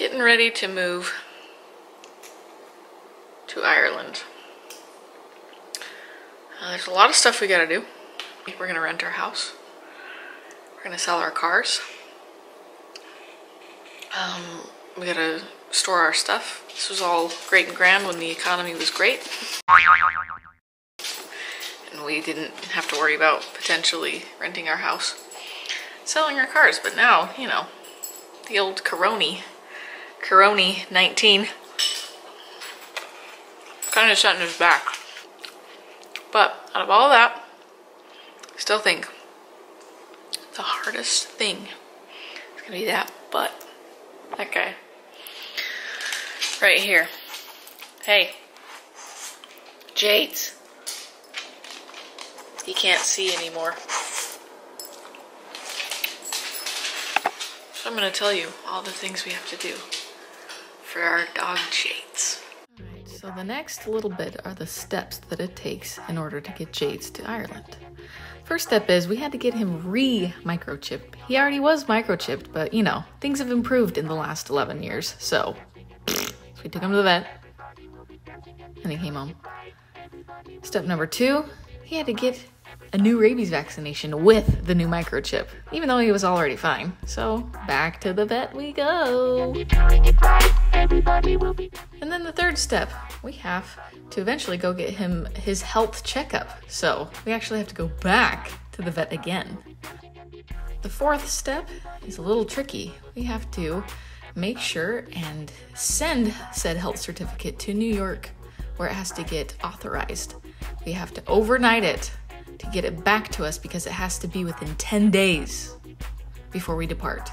getting ready to move to Ireland. Uh, there's a lot of stuff we gotta do. We're gonna rent our house. We're gonna sell our cars. Um, we gotta store our stuff. This was all great and grand when the economy was great. And we didn't have to worry about potentially renting our house, selling our cars. But now, you know, the old Coroni, Coroni 19, kind of setting us back. But out of all that, I still think the hardest thing is gonna be that butt. That guy. Right here. Hey. Jaitz. He can't see anymore. So I'm gonna tell you all the things we have to do for our dog Jaitz. Alright, so the next little bit are the steps that it takes in order to get Jaitz to Ireland. First step is we had to get him re-microchipped. He already was microchipped, but you know, things have improved in the last 11 years, so, so we took him to the vet, and he came home. Step number two, he had to get a new rabies vaccination with the new microchip, even though he was already fine. So back to the vet we go. And then the third step, we have to eventually go get him his health checkup. So we actually have to go back to the vet again. The fourth step is a little tricky. We have to make sure and send said health certificate to New York where it has to get authorized. We have to overnight it to get it back to us because it has to be within 10 days before we depart.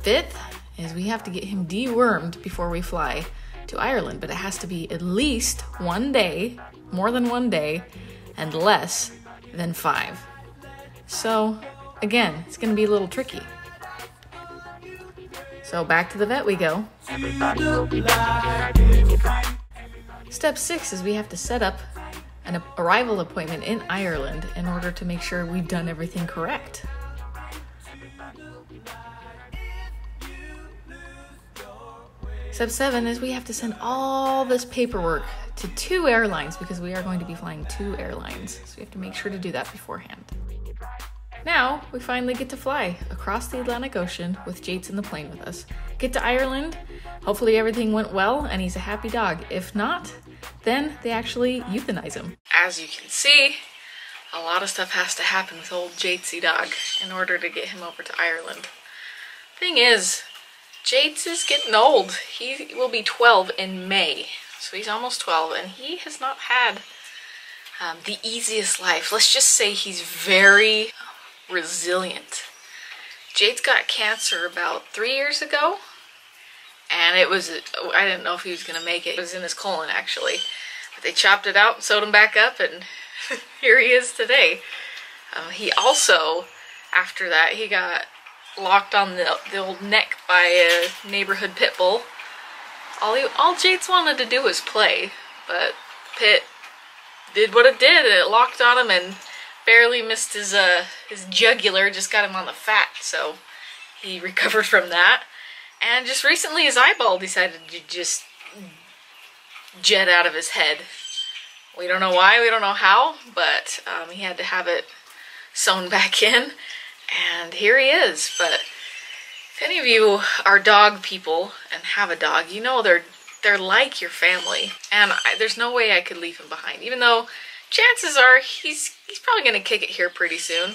Fifth is we have to get him dewormed before we fly to Ireland, but it has to be at least one day, more than one day, and less than five. So, again, it's going to be a little tricky. So, back to the vet we go. Step six is we have to set up an arrival appointment in Ireland in order to make sure we've done everything correct. Step seven is we have to send all this paperwork to two airlines because we are going to be flying two airlines. So we have to make sure to do that beforehand. Now we finally get to fly across the Atlantic Ocean with Jaitz in the plane with us. Get to Ireland. Hopefully everything went well and he's a happy dog. If not, then they actually euthanize him. As you can see, a lot of stuff has to happen with old Jatesy dog in order to get him over to Ireland. Thing is, Jaitz is getting old. He will be 12 in May. So he's almost 12 and he has not had um, the easiest life. Let's just say he's very resilient. Jaitz got cancer about three years ago and it was, I didn't know if he was going to make it. It was in his colon actually. But they chopped it out sewed him back up and here he is today. Um, he also, after that, he got locked on the, the old neck by a neighborhood pit bull. All, he, all Jaitz wanted to do was play, but Pit did what it did. It locked on him and barely missed his uh, his jugular, just got him on the fat, so he recovered from that. And just recently his eyeball decided to just jet out of his head. We don't know why, we don't know how, but um, he had to have it sewn back in. And here he is. But if any of you are dog people and have a dog, you know they're they're like your family. And I, there's no way I could leave him behind. Even though chances are he's he's probably going to kick it here pretty soon.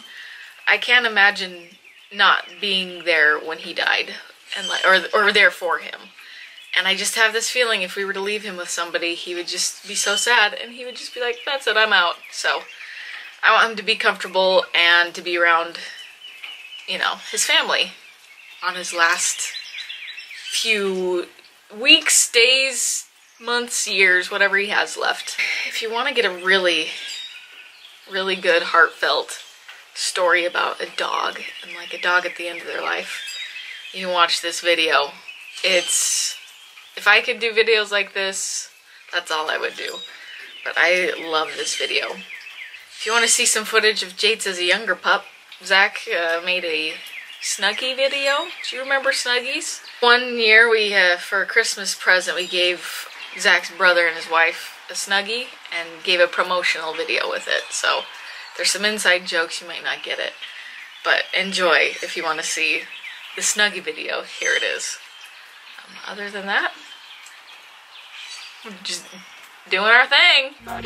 I can't imagine not being there when he died and like or or there for him. And I just have this feeling if we were to leave him with somebody, he would just be so sad and he would just be like, that's it, I'm out. So I want him to be comfortable and to be around, you know, his family on his last few weeks, days, months, years, whatever he has left. If you want to get a really, really good, heartfelt story about a dog and like a dog at the end of their life, you watch this video. It's if I could do videos like this, that's all I would do. But I love this video. If you want to see some footage of Jaitz as a younger pup, Zach uh, made a Snuggie video. Do you remember Snuggies? One year we, uh, for a Christmas present, we gave Zach's brother and his wife a Snuggie and gave a promotional video with it. So there's some inside jokes, you might not get it. But enjoy if you want to see the Snuggie video. Here it is. Um, other than that, we're just doing our thing. Right,